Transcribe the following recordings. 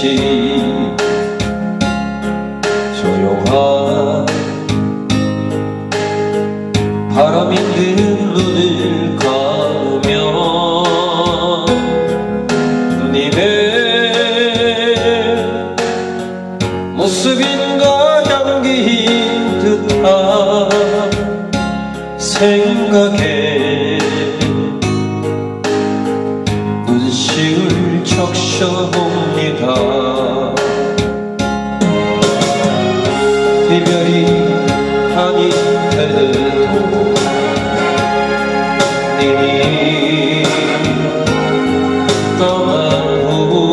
없이 조용한 바람 있는 눈을 감으며 누님의 모습인가 담긴 듯한 생 이별이 아닌데도 님이 떠난 후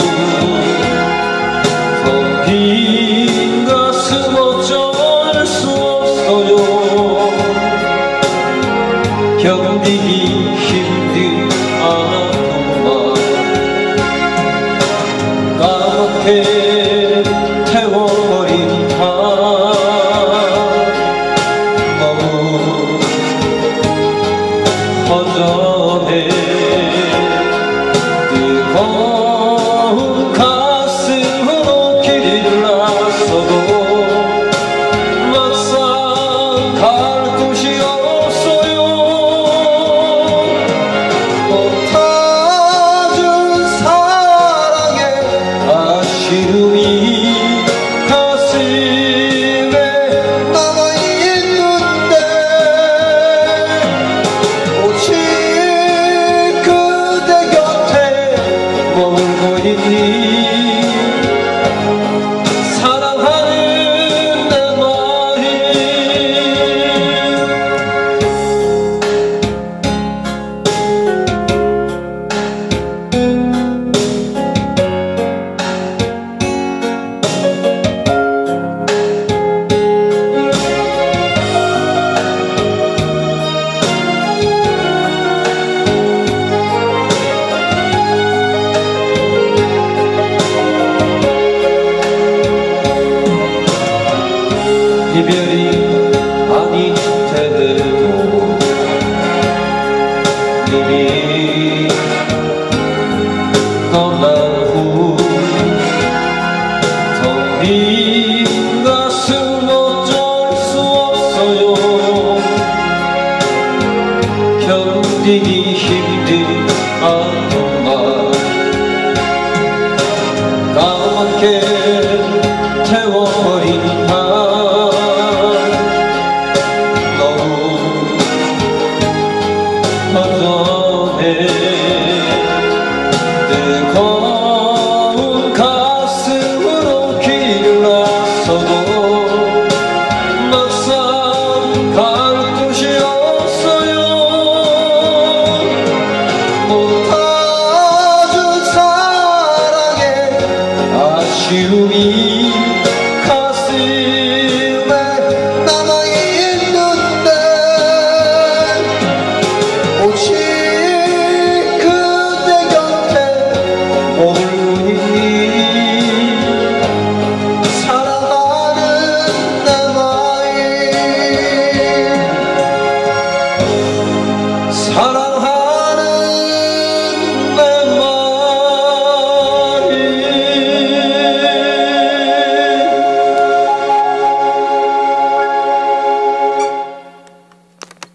텅빈 가슴 어쩔 수 없어요. 견디기 힘든 아픔만 까맣게 견디기 힘든 아픔만 까맣게 태워버린 밤 너무 허전해 뜨거운 가슴으로 길을 나서도 못해준 사랑의 아쉬움이